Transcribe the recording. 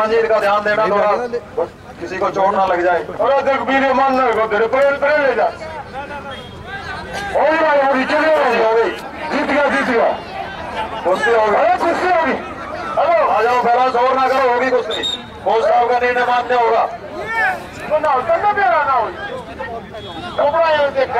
बांजीर इनका ध्यान देना थोड़ा किसी को चोट ना लग जाए अरे देख वीडियो मान ना को तेरे परे परे ले जा ओए भाई होगी चले हो गई जीत गया जीत गया कुश्ती हो गई अरे कुश्ती होगी हेलो आ जाओ पहला शोर ना करो होगी कुश्ती कोच साहब का निर्णय मान्य होगा तो ना उतना भी ना हुई कपड़ा ये देख